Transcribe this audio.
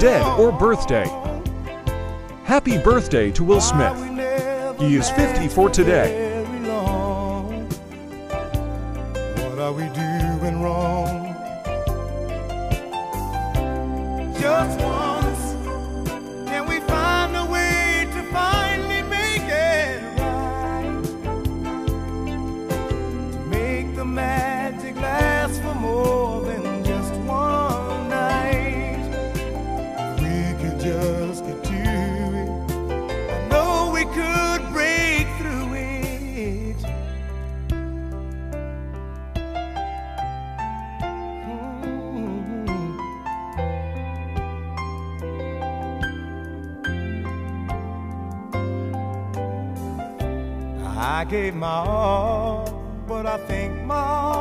dead or birthday. Happy birthday to Will Smith. He is 50 for today. What are we doing wrong? Just once, could just get to it. I know we could break through it. Mm. I gave my all, but I think my all